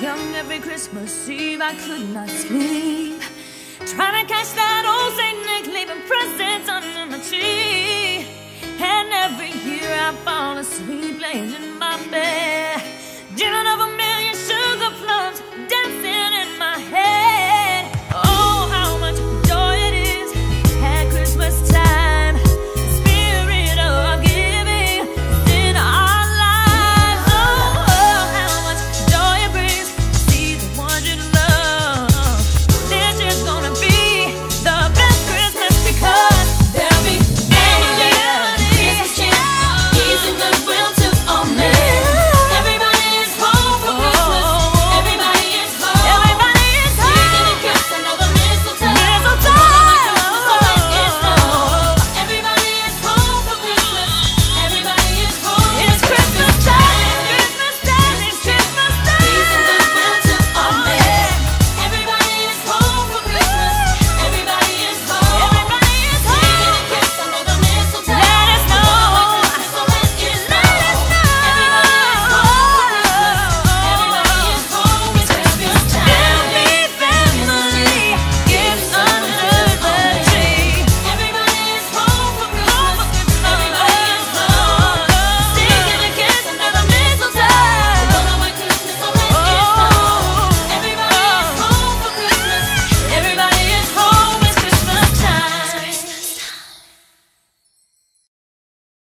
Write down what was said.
young, every Christmas Eve I could not sleep. Trying to catch that old Saint Nick leaving presents under my tree. And every year I fall asleep laying in my bed.